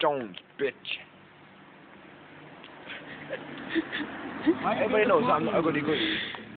Jones, bitch. Everybody knows I'm ugly good.